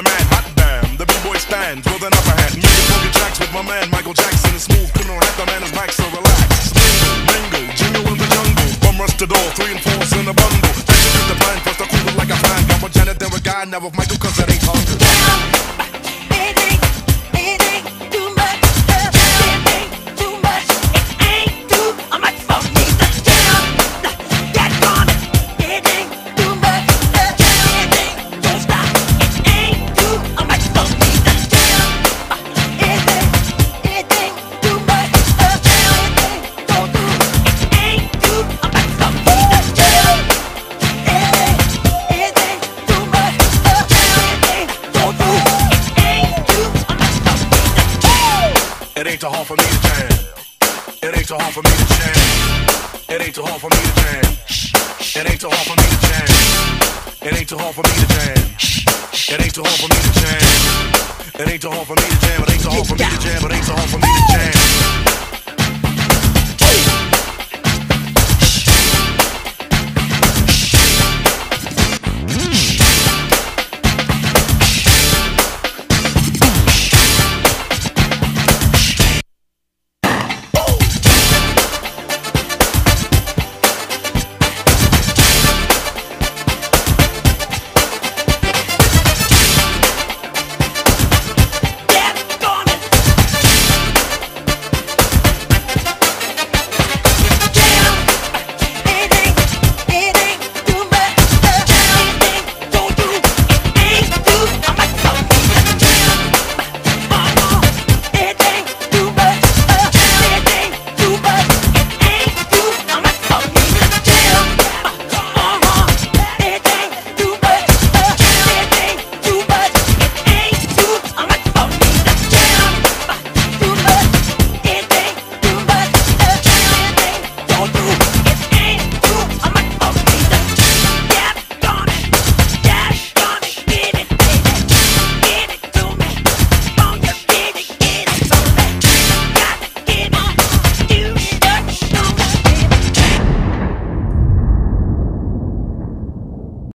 the man, hot damn. The b-boy stands with an upper hand. Making funky tracks with my man Michael Jackson. A smooth criminal hat, the man is back, so relax. Mingle, jingle in the jungle. Bum rush the door, three and four's in a bundle. Take it the plan, first I cool it like a fan. Got Janet, then with Guy, now with Michael, cause that ain't hunger. Ain't too hard for me to jam. It ain't too hard for me to jam. It ain't too hard for me to jam. It ain't too hard for me to jam. It ain't too hard for me to jam. It ain't too hard for me to jam. It ain't too hard for me to jam. It ain't too hard for me to jam.